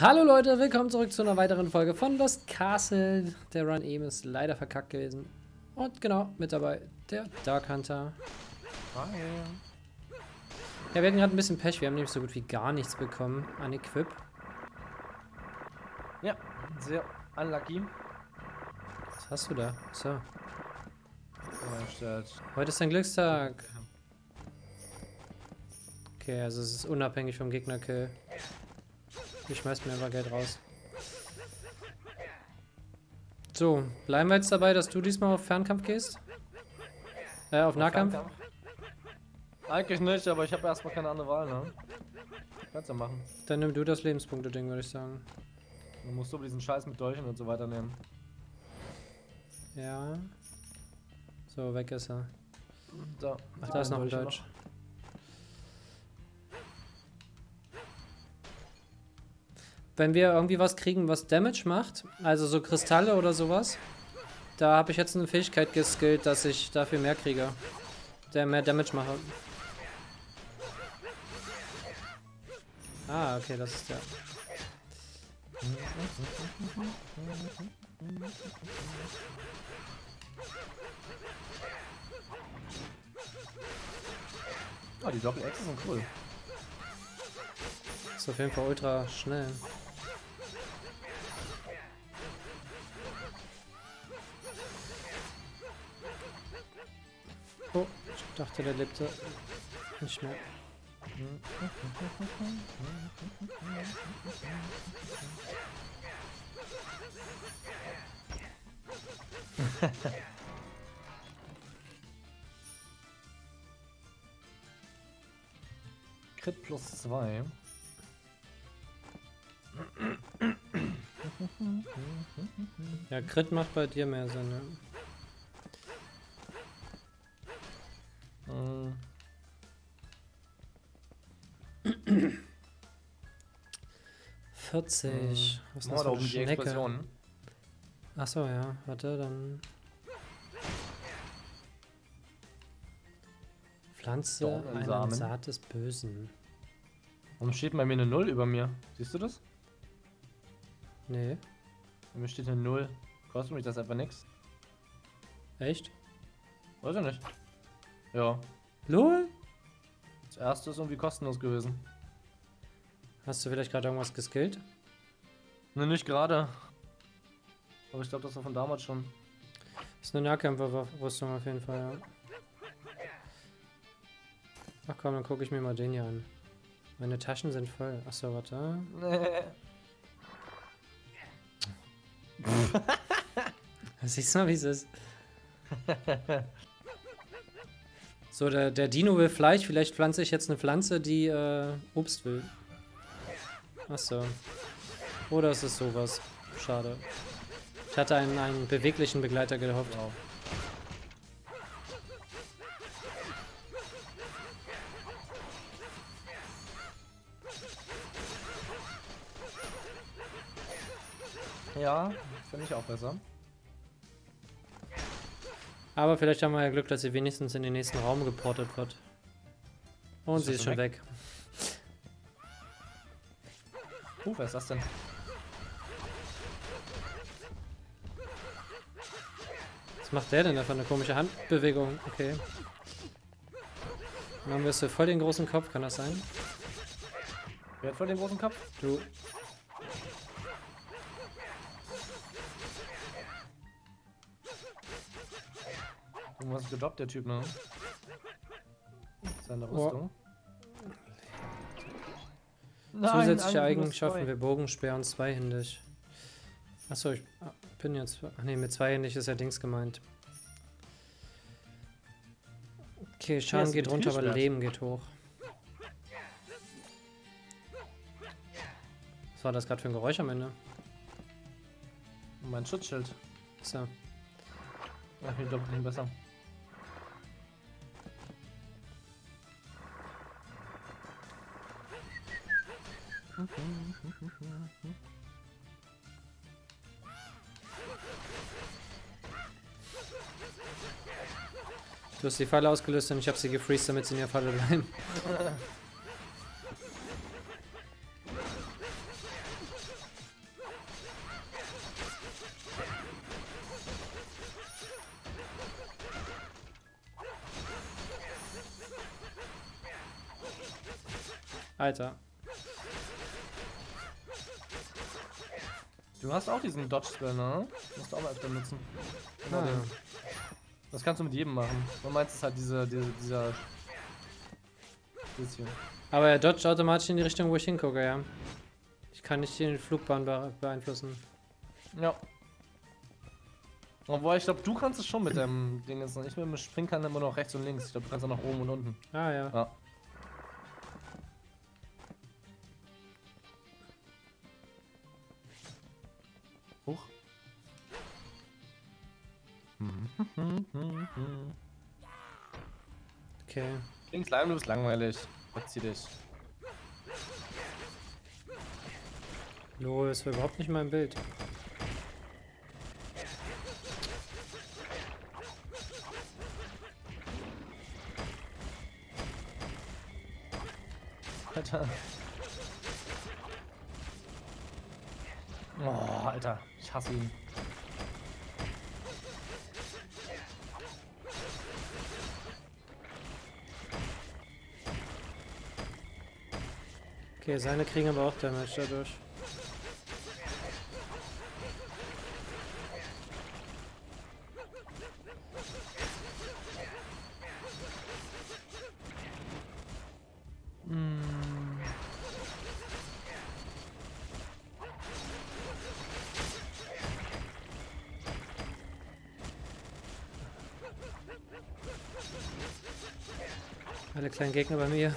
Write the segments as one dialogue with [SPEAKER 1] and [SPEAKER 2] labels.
[SPEAKER 1] Hallo Leute, willkommen zurück zu einer weiteren Folge von Lost Castle. Der Run eben ist leider verkackt gewesen. Und genau, mit dabei der Dark Hunter.
[SPEAKER 2] Hi.
[SPEAKER 1] Ja, wir hatten gerade ein bisschen Pech. Wir haben nämlich so gut wie gar nichts bekommen an Equip.
[SPEAKER 2] Ja, sehr unlucky.
[SPEAKER 1] Was hast du da? So. Heute ist dein Glückstag. Okay, also es ist unabhängig vom Gegnerkill. Ich schmeiß mir einfach Geld raus. So, bleiben wir jetzt dabei, dass du diesmal auf Fernkampf gehst? Äh, auf Nahkampf?
[SPEAKER 2] Eigentlich nicht, aber ich habe erstmal keine andere Wahl, ne? Kannst du machen.
[SPEAKER 1] Dann nimm du das Lebenspunkte-Ding, würde ich sagen.
[SPEAKER 2] Dann musst du diesen Scheiß mit Dolchen und so weiter nehmen.
[SPEAKER 1] Ja. So, weg ist er.
[SPEAKER 2] So.
[SPEAKER 1] Ach, da ist noch ein Deutsch. Wenn wir irgendwie was kriegen, was Damage macht, also so Kristalle oder sowas, da habe ich jetzt eine Fähigkeit geskillt, dass ich dafür mehr kriege. Der mehr Damage mache. Ah, okay, das ist der.
[SPEAKER 2] Oh, die Doppel-X sind cool.
[SPEAKER 1] Ist auf jeden Fall ultra schnell. Oh, ich dachte, der lebte nicht mehr.
[SPEAKER 2] Crit plus 2.
[SPEAKER 1] Ja, Crit macht bei dir mehr Sinn, ja.
[SPEAKER 2] Hm.
[SPEAKER 1] Vierzig. Was ist
[SPEAKER 2] Oh,
[SPEAKER 1] das
[SPEAKER 2] da
[SPEAKER 1] für
[SPEAKER 2] oben die? Explosion.
[SPEAKER 1] Achso, ja. Warte, dann... Pflanze einen. Saat des Bösen.
[SPEAKER 2] Warum steht bei mir eine 0 über mir? Siehst du das?
[SPEAKER 1] Nee.
[SPEAKER 2] Bei mir steht eine 0. Kostet mich das einfach nix?
[SPEAKER 1] Echt?
[SPEAKER 2] Weiß ich nicht. Ja.
[SPEAKER 1] LOL?
[SPEAKER 2] Das erste ist irgendwie kostenlos gewesen.
[SPEAKER 1] Hast du vielleicht gerade irgendwas geskillt?
[SPEAKER 2] Ne, nicht gerade. Aber ich glaube, das war von damals schon.
[SPEAKER 1] Ist eine Nahkämpferrüstung auf jeden Fall, ja. Ach komm, dann gucke ich mir mal den hier an. Meine Taschen sind voll. Achso, warte. Siehst du mal, wie es ist? So, der, der Dino will Fleisch. Vielleicht pflanze ich jetzt eine Pflanze, die äh, Obst will. Achso. Oder ist es sowas? Schade. Ich hatte einen, einen beweglichen Begleiter gehofft.
[SPEAKER 2] Wow. Ja, finde ich auch besser.
[SPEAKER 1] Aber vielleicht haben wir ja Glück, dass sie wenigstens in den nächsten Raum geportet wird. Und
[SPEAKER 2] Ist
[SPEAKER 1] sie ist
[SPEAKER 2] schon
[SPEAKER 1] schon weg.
[SPEAKER 2] Uh, wer ist das denn?
[SPEAKER 1] Was macht der denn da für eine komische Handbewegung? Okay. Dann haben wir so voll den großen Kopf, kann das sein?
[SPEAKER 2] Wer hat voll den großen Kopf?
[SPEAKER 1] Du.
[SPEAKER 2] Gedroppt, der Typ, ne? Seine
[SPEAKER 1] Oh.
[SPEAKER 2] Rüstung.
[SPEAKER 1] Zusätzliche Eigenschaften wie Bogenspeer und zweihändig. Achso, ich bin jetzt. Ach nee, mit zweihändig ist ja Dings gemeint. Okay, Schaden geht runter, aber. Leben geht hoch. Was war das gerade für ein Geräusch am Ende?
[SPEAKER 2] Mein Schutzschild.
[SPEAKER 1] So.
[SPEAKER 2] Ja, hier doppelt besser.
[SPEAKER 1] Du hast die Falle ausgelöst und ich habe sie gefreezed, damit sie in der Falle bleiben. Alter.
[SPEAKER 2] Du hast auch diesen Dodge-Spell, ne? Musst du auch mal öfter nutzen. Genau
[SPEAKER 1] Ah.
[SPEAKER 2] den. Das kannst du mit jedem machen. Du meinst es halt diese, diese, dieser. Bisschen.
[SPEAKER 1] Aber er dodgt automatisch in die Richtung, wo ich hingucke, ja. Ich kann nicht die Flugbahn be beeinflussen.
[SPEAKER 2] Ja. Obwohl, ich glaube, du kannst es schon mit dem Ding jetzt noch. Ich mit dem Spring kann immer noch rechts und links. Ich glaube, du kannst auch nach oben und unten.
[SPEAKER 1] Ah ja.
[SPEAKER 2] Ja.
[SPEAKER 1] Okay.
[SPEAKER 2] Links Leim, du bist langweilig. Verzieh dich.
[SPEAKER 1] Das war überhaupt nicht mein Bild.
[SPEAKER 2] Alter. Oh, Alter. Ich hasse ihn.
[SPEAKER 1] Okay, seine kriegen aber auch Damage dadurch. Alle kleinen Gegner bei mir.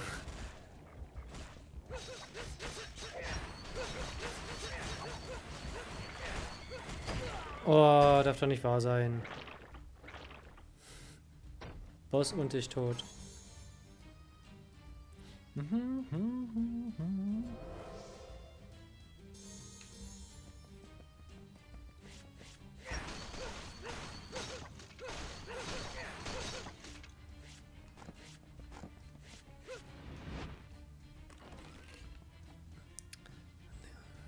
[SPEAKER 1] Oh, darf doch nicht wahr sein. Boss und ich tot.
[SPEAKER 2] Ein,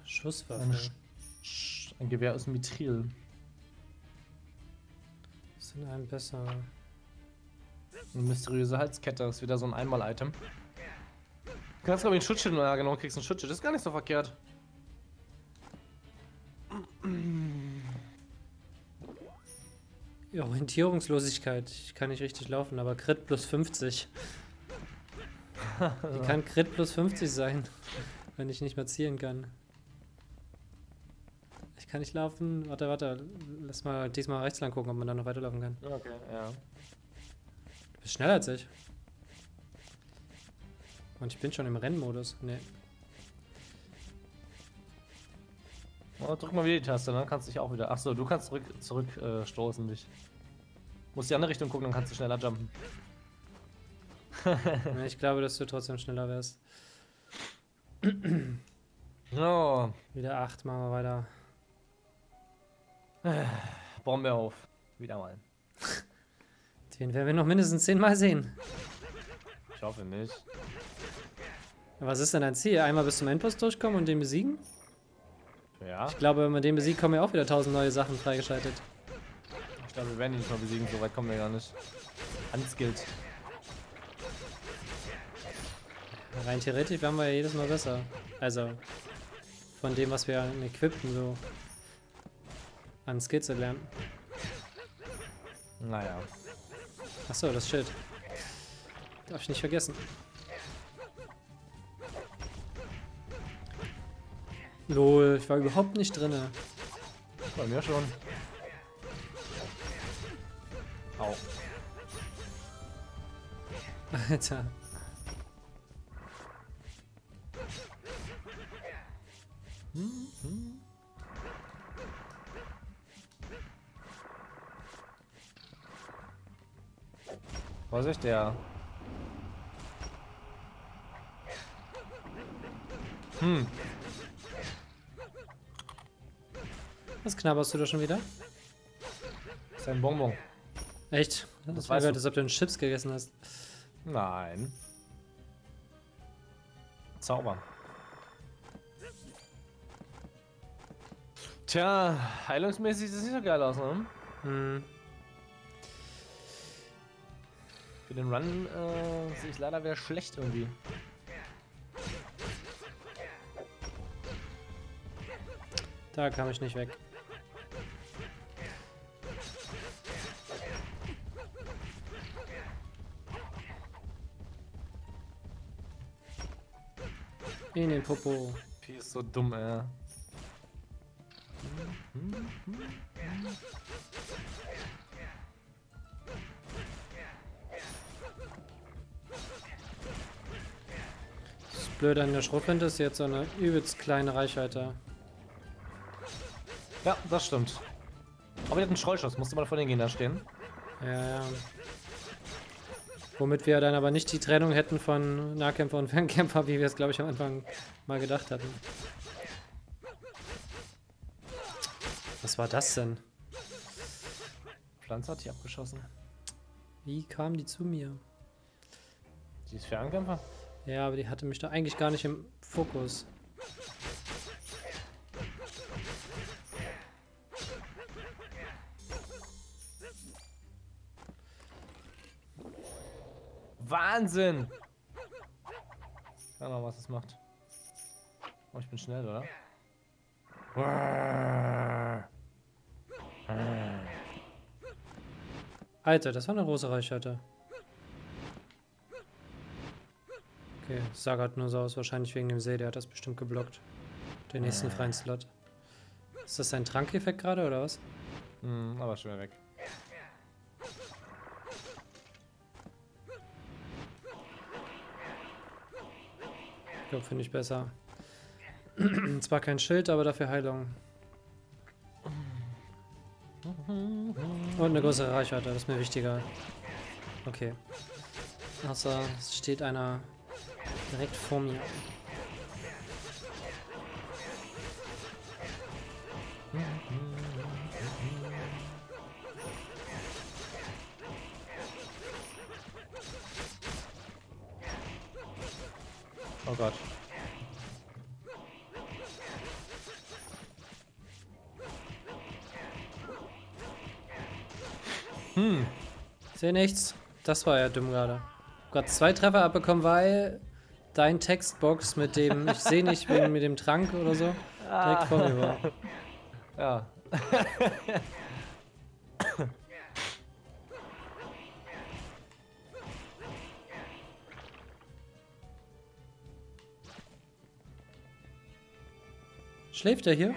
[SPEAKER 1] Schusswaffe.
[SPEAKER 2] Sch- Sch- ein Gewehr aus Mithril.
[SPEAKER 1] Sind einem besser.
[SPEAKER 2] Eine mysteriöse Halskette ist wieder so ein Einmal-Item. Du kannst, glaube ich, ein Schutzschild. Ja, genau, kriegst ein Schutzschild. Das ist gar nicht so verkehrt.
[SPEAKER 1] Ja, Orientierungslosigkeit. Ich kann nicht richtig laufen, aber Crit plus 50. Wie kann Crit plus 50 sein, wenn ich nicht mehr zielen kann? Ich kann nicht laufen. Warte, warte. Lass mal diesmal rechts lang gucken, ob man da noch weiterlaufen kann.
[SPEAKER 2] Okay, ja.
[SPEAKER 1] Du bist schneller als ich. Und ich bin schon im Rennmodus. Nee.
[SPEAKER 2] Oh, drück mal wieder die Taste, dann kannst du dich auch wieder. Achso, du kannst zurück, zurück äh, stoßen dich. Musst die andere Richtung gucken, dann kannst du schneller jumpen.
[SPEAKER 1] Ich glaube, dass du trotzdem schneller wärst.
[SPEAKER 2] So,
[SPEAKER 1] Wieder 8, machen wir weiter.
[SPEAKER 2] Bombe auf. Wieder mal.
[SPEAKER 1] Den werden wir noch mindestens 10 Mal sehen.
[SPEAKER 2] Ich hoffe nicht.
[SPEAKER 1] Was ist denn dein Ziel? Einmal bis zum Endboss durchkommen und den besiegen?
[SPEAKER 2] Ja,
[SPEAKER 1] Ich glaube, wenn man den besiegt, kommen ja auch wieder 1000 neue Sachen freigeschaltet.
[SPEAKER 2] ich glaube, wir werden ihn nicht mal besiegen, so weit kommen wir gar nicht. Unskilled.
[SPEAKER 1] Rein theoretisch wären wir ja jedes Mal besser. Also, von dem, was wir an Equipten so an Skills erlernen.
[SPEAKER 2] Naja.
[SPEAKER 1] Achso, das Schild. Darf ich nicht vergessen. Lol, ich war überhaupt nicht drinne.
[SPEAKER 2] Bei mir schon. Au.
[SPEAKER 1] Alter.
[SPEAKER 2] Vorsicht, der. Hm,
[SPEAKER 1] Was knabberst du da schon wieder?
[SPEAKER 2] ist ein Bonbon.
[SPEAKER 1] Echt? Das,
[SPEAKER 2] Das
[SPEAKER 1] war gehört, als ob du einen Chips gegessen hast.
[SPEAKER 2] Nein. Zauber. Tja, heilungsmäßig sieht es nicht so geil aus, ne?
[SPEAKER 1] Hm.
[SPEAKER 2] Für den Run äh, sehe ich leider wieder schlecht irgendwie.
[SPEAKER 1] Da kam ich nicht weg. In den Popo.
[SPEAKER 2] P ist so dumm, ey.
[SPEAKER 1] Hm, hm, hm. hm. Blöde an der Schrotflinte ist jetzt so eine übelst kleine Reichweite.
[SPEAKER 2] Ja, das stimmt. Aber die hat einen Schrollschuss, musste mal vor den Gegner stehen.
[SPEAKER 1] Ja, ja. Womit wir dann aber nicht die Trennung hätten von Nahkämpfer und Fernkämpfer, wie wir es, glaube ich, am Anfang mal gedacht hatten. Was war das denn?
[SPEAKER 2] Pflanze hat die abgeschossen.
[SPEAKER 1] Wie kam die zu mir?
[SPEAKER 2] Die ist Fernkämpfer?
[SPEAKER 1] Ja, aber die hatte mich da eigentlich gar nicht im Fokus.
[SPEAKER 2] Wahnsinn! Keine Ahnung, was das macht. Oh, ich bin schnell, oder?
[SPEAKER 1] Alter, das war eine große Reichweite. Okay, sah gerade nur so aus, wahrscheinlich wegen dem See, der hat das bestimmt geblockt. Den nächsten freien Slot. Ist das ein Trankeffekt gerade oder was?
[SPEAKER 2] Hm, aber schnell weg.
[SPEAKER 1] Ich glaube, finde ich besser. Zwar kein Schild, aber dafür Heilung. Und eine größere Reichweite, das ist mir wichtiger. Okay. Außer es steht einer direkt vor mir.
[SPEAKER 2] Oh Gott. Hm.
[SPEAKER 1] Sehe nichts. Das war ja dumm gerade. Gerade zwei Treffer abbekommen, weil dein Textbox mit dem, ich sehe nicht, wegen mit dem Trank oder so, direkt vor mir war.
[SPEAKER 2] Ja.
[SPEAKER 1] Schläft er hier?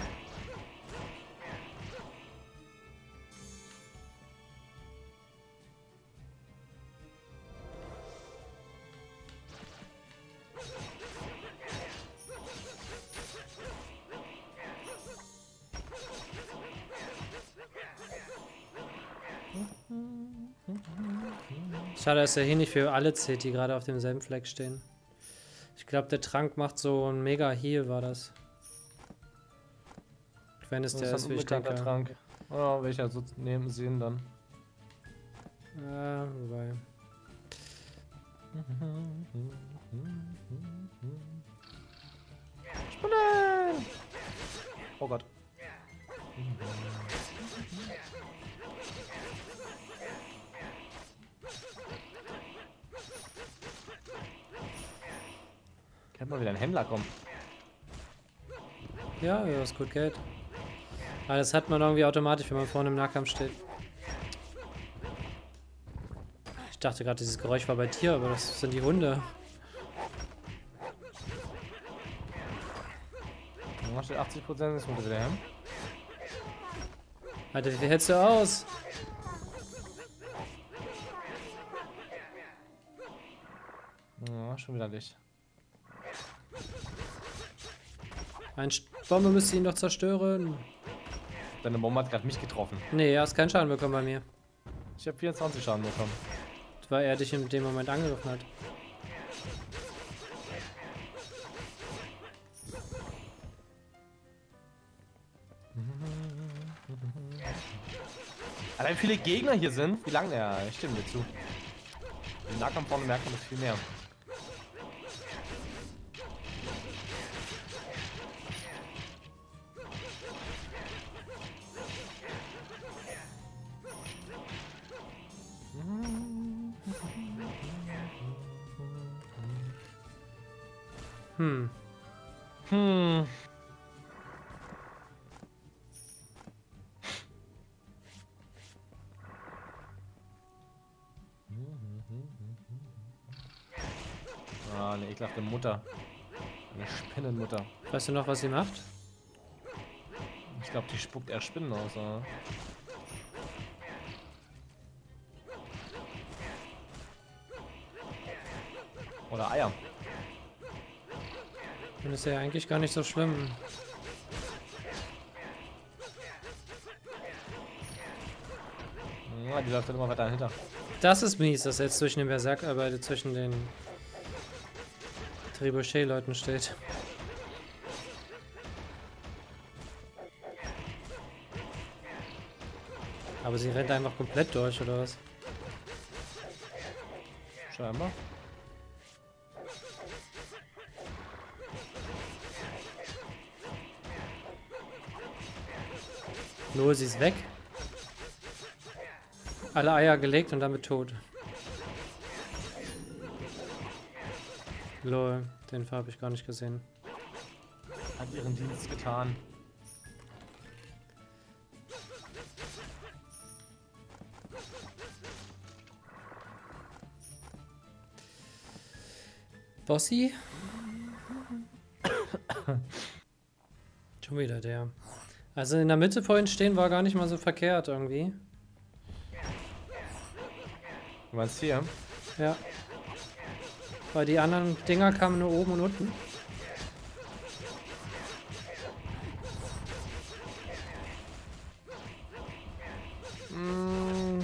[SPEAKER 1] Schade, dass er hier nicht für alle zählt, die gerade auf demselben Fleck stehen. Ich glaube, der Trank macht so ein mega Heal, war das. Wenn es
[SPEAKER 2] Das
[SPEAKER 1] der
[SPEAKER 2] ist
[SPEAKER 1] wie ich denke.
[SPEAKER 2] Trank. Oh, welcher so nehmen sehen dann.
[SPEAKER 1] Ja, wobei.
[SPEAKER 2] Spannend! Oh Gott. Kann mal wieder ein Händler kommen.
[SPEAKER 1] Ja, ja, ist gut Geld. Aber das hat man irgendwie automatisch, wenn man vorne im Nahkampf steht. Ich dachte gerade, dieses Geräusch war bei dir, aber das sind die Hunde.
[SPEAKER 2] Da steht 80 Prozent, das muss wieder hin.
[SPEAKER 1] Alter, wie hältst du aus?
[SPEAKER 2] Ja, schon wieder Licht.
[SPEAKER 1] Ein Bombe müsste ihn doch zerstören.
[SPEAKER 2] Deine Bombe hat gerade mich getroffen.
[SPEAKER 1] Nee, er hast keinen Schaden bekommen bei mir.
[SPEAKER 2] Ich habe 24 Schaden bekommen.
[SPEAKER 1] Weil er dich in dem Moment angegriffen hat.
[SPEAKER 2] Allein viele Gegner hier sind. Wie lange? Ja, ich stimme dir zu. Im Nahkampf vorne merkt man das viel mehr.
[SPEAKER 1] Hm.
[SPEAKER 2] Hm. Ah, eine ekelhafte Mutter. Eine Spinnenmutter.
[SPEAKER 1] Weißt du noch, was sie macht?
[SPEAKER 2] Ich glaube, die spuckt eher Spinnen aus, oder? Oder Eier.
[SPEAKER 1] Das ist ja eigentlich gar nicht so schlimm.
[SPEAKER 2] Ja, die läuft dann immer weiter dahinter.
[SPEAKER 1] Das ist mies, dass er jetzt zwischen den Berserk, äh, zwischen den Trebuchet-Leuten steht. Aber sie rennt einfach komplett durch, oder was?
[SPEAKER 2] Scheinbar.
[SPEAKER 1] Lol, sie ist weg. Alle Eier gelegt und damit tot. Lol, den habe ich gar nicht gesehen.
[SPEAKER 2] Hat ihren Dienst getan.
[SPEAKER 1] Bossi? Schon wieder der. Also in der Mitte vorhin stehen war gar nicht mal so verkehrt irgendwie.
[SPEAKER 2] Du meinst hier?
[SPEAKER 1] Ja. Weil die anderen Dinger kamen nur oben und unten.
[SPEAKER 2] Mm.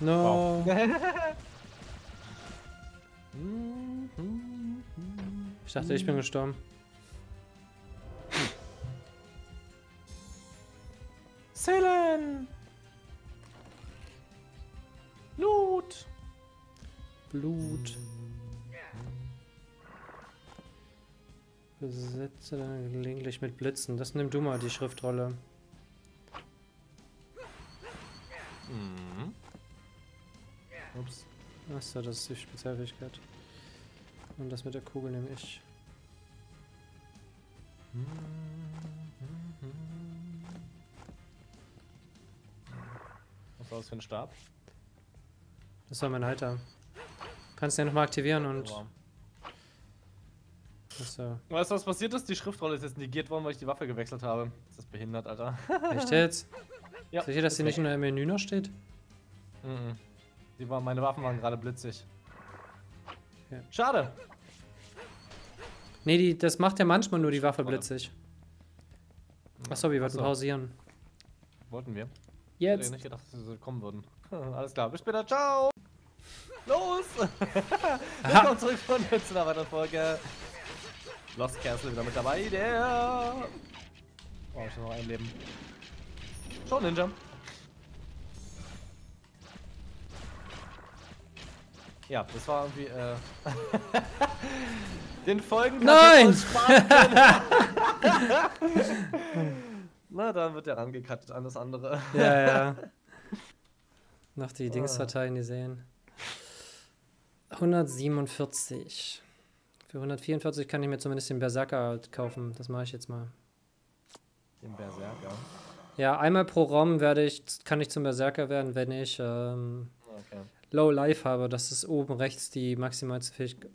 [SPEAKER 1] No. Ich dachte, ich bin gestorben.
[SPEAKER 2] Zählen! Loot!
[SPEAKER 1] Blut. Besetze dann gelegentlich mit Blitzen. Das nimm du mal die Schriftrolle. Achso, das ist die Spezialfähigkeit. Und das mit der Kugel nehme ich.
[SPEAKER 2] Was war das für ein Stab?
[SPEAKER 1] Das war mein Halter. Kannst du ja nochmal aktivieren und.
[SPEAKER 2] Wow.
[SPEAKER 1] Achso.
[SPEAKER 2] Weißt du, was passiert ist? Die Schriftrolle ist jetzt negiert worden, weil ich die Waffe gewechselt habe. Das ist behindert, Alter.
[SPEAKER 1] Echt jetzt?
[SPEAKER 2] ja.
[SPEAKER 1] Ihr, dass
[SPEAKER 2] ist
[SPEAKER 1] die nicht in der Menü noch steht?
[SPEAKER 2] Mhm. Die war, meine Waffen waren gerade blitzig.
[SPEAKER 1] Ja.
[SPEAKER 2] Schade.
[SPEAKER 1] Nee, die, das macht ja manchmal nur die Waffe blitzig. Achso, wir wollten
[SPEAKER 2] Achso.
[SPEAKER 1] pausieren.
[SPEAKER 2] Wollten wir. Ich hätte
[SPEAKER 1] Jetzt!
[SPEAKER 2] nicht gedacht, dass sie so kommen würden. Alles klar, bis später, ciao! Los! Willkommen zurück von zu einer weiteren Folge. Lost Castle wieder mit dabei, der... Oh, ich noch ein Leben. Schon Ninja. Ja, das war irgendwie, äh... Den Folgen
[SPEAKER 1] Nein!
[SPEAKER 2] Na, dann wird der rangekattet an das andere.
[SPEAKER 1] Ja, ja. Noch die
[SPEAKER 2] Ah.
[SPEAKER 1] Dingsdateien, die sehen. 147. Für 144 kann ich mir zumindest den Berserker halt kaufen. Das mache ich jetzt mal.
[SPEAKER 2] Den Berserker.
[SPEAKER 1] Ja, einmal pro ROM werde ich, kann ich zum Berserker werden, wenn ich ähm,
[SPEAKER 2] Okay.
[SPEAKER 1] Low Life habe. Das ist oben rechts die maximalste Fähigkeit.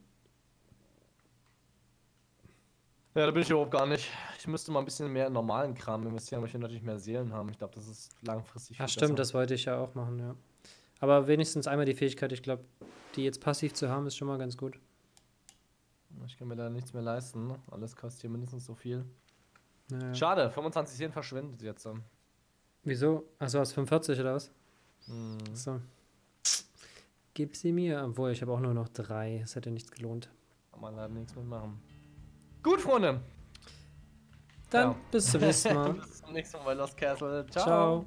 [SPEAKER 2] Ja, da bin ich überhaupt gar nicht. Ich müsste mal ein bisschen mehr in normalen Kram investieren, aber ich will natürlich mehr Seelen haben. Ich glaube, das ist langfristig
[SPEAKER 1] Ach stimmt,
[SPEAKER 2] besser.
[SPEAKER 1] das wollte ich ja auch machen, ja. Aber wenigstens einmal die Fähigkeit, ich glaube, die jetzt passiv zu haben, ist schon mal ganz gut.
[SPEAKER 2] Ich kann mir da nichts mehr leisten. ne? Alles kostet hier mindestens so viel.
[SPEAKER 1] Naja.
[SPEAKER 2] Schade, 25 Seelen verschwendet jetzt. ähm.
[SPEAKER 1] Wieso? Achso, hast 45 oder was?
[SPEAKER 2] Hm.
[SPEAKER 1] So. Gib sie mir. Obwohl, ich habe auch nur noch drei. Es hätte nichts gelohnt.
[SPEAKER 2] Kann man leider nichts mitmachen. Gut, Freunde.
[SPEAKER 1] Dann
[SPEAKER 2] Ja.
[SPEAKER 1] bis zum nächsten Mal.
[SPEAKER 2] Bis zum nächsten Mal bei Lost Castle. Ciao.
[SPEAKER 1] Ciao.